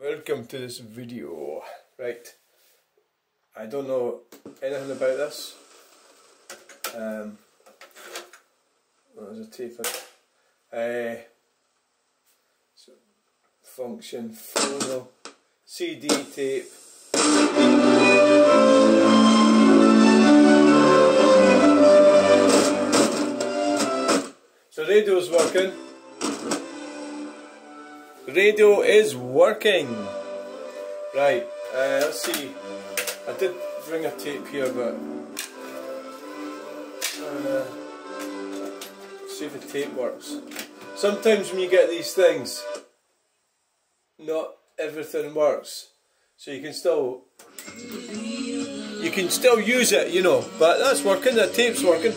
Welcome to this video. Right, I don't know anything about this. Um, there's a tape. Uh, so function phono CD tape. So radio's working. Radio is working. Right, uh, let's see. I did bring a tape here, but uh, see if the tape works. Sometimes when you get these things, not everything works. So you can still you can still use it, you know. But that's working. That tape's working.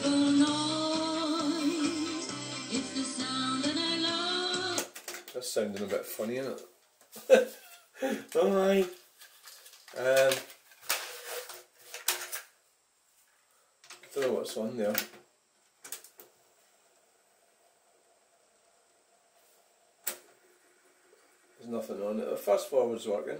That's sounding a bit funny, isn't it? Bye. Um, I don't know what's on there. There's nothing on it. The fast forward's working.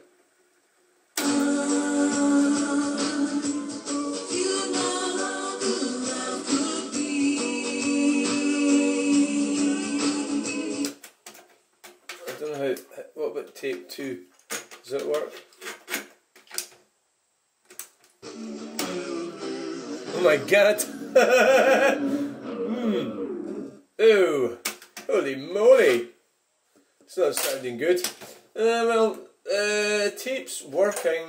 Tape? Does it work? Oh my god! Ooh! Holy moly! It's not sounding good. Uh, well, uh, tape's working.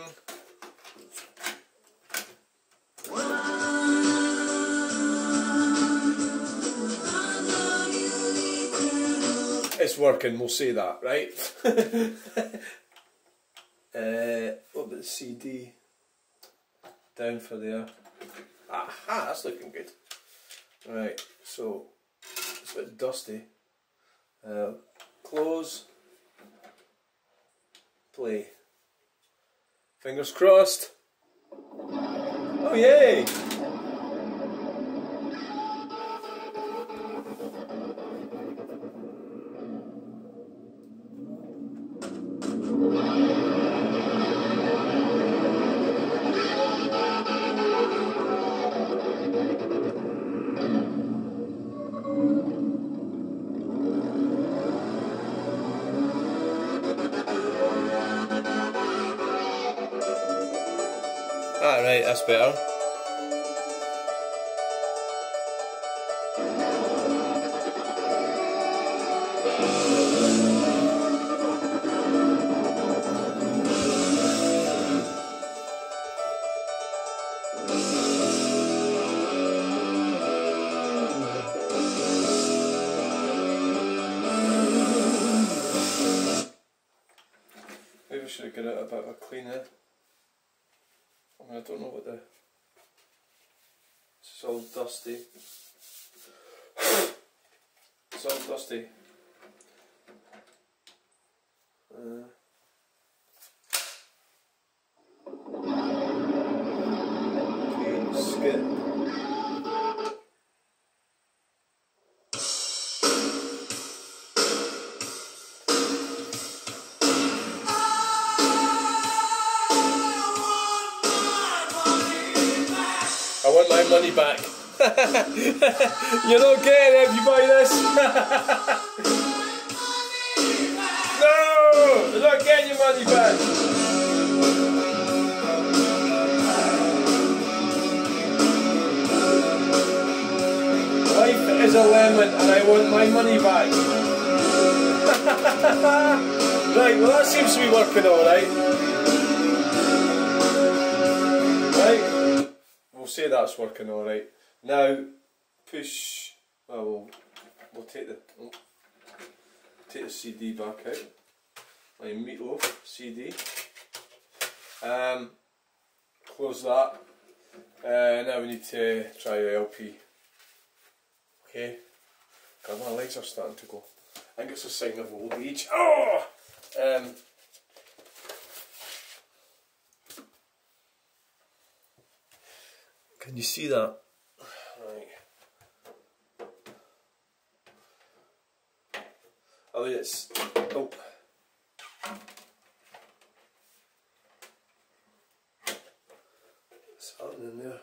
It's working, we'll say that, right? uh, what about the CD? Down for there. Aha, that's looking good. Right, so it's a bit dusty. Uh, close. Play. Fingers crossed. Oh yay! That's better. Maybe I should given it a bit of a cleaner. I don't know what the. It's all dusty. It's all dusty. Uh, okay, back. You're not getting buy this. no! You're not getting your money back. Life is a lemon and I want my money back. right, well that seems to be working alright. Say that's working alright. Now, push. Well, we'll, we'll take the oh, take the CD back out. My Meat Loaf CD. Um, close that. Uh, now we need to try the LP. Okay. God, my legs are starting to go. I think it's a sign of old age. Oh! Um, Can you see that like oh, I mean it's oh. Something happening there.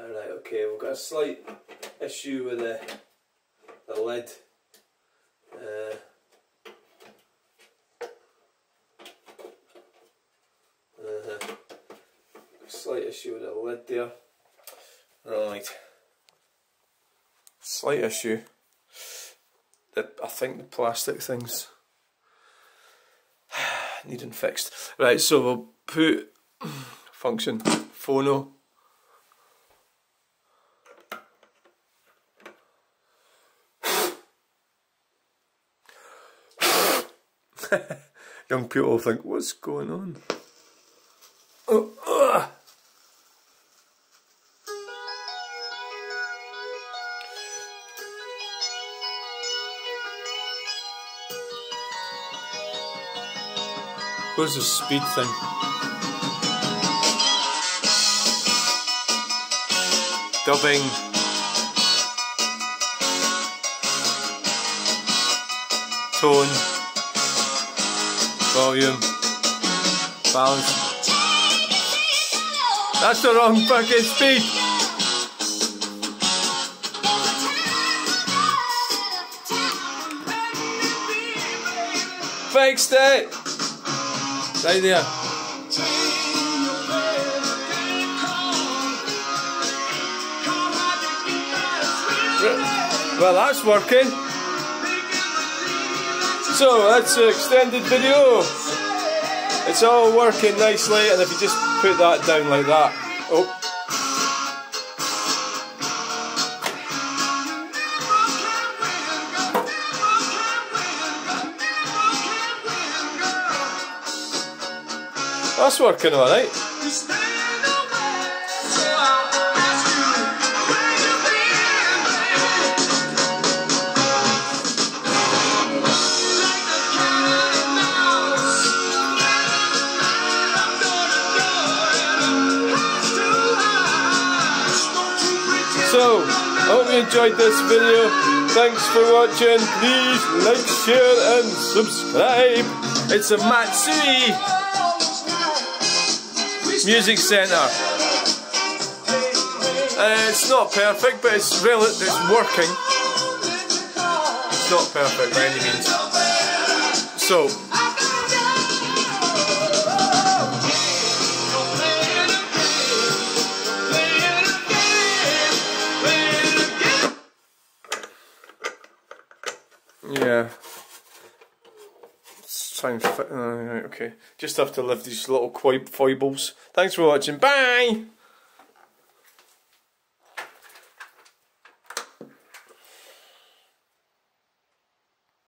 Alright okay we've got a slight issue with the the lid. Slight issue with the lid there. Right. Slight issue. That I think the plastic things needing fixed. Right, so we'll put function phono. Young people think, what's going on? Oh, uh. Where's the speed thing? Dubbing. Tone. Volume. Balance. That's the wrong fucking speed. Fixed it. Right there. Well, that's working. So that's an extended video. It's all working nicely, and if you just put that down like that, oh. That's working alright. So, I hope you enjoyed this video. Thanks for watching. Please like, share and subscribe. It's a Matsui Music Centre. Uh, it's not perfect, but it's real. It's working. It's not perfect by any means. So. Yeah. Sounds fit. Uh, okay. Just have to live these little foibles. Thanks for watching. Bye!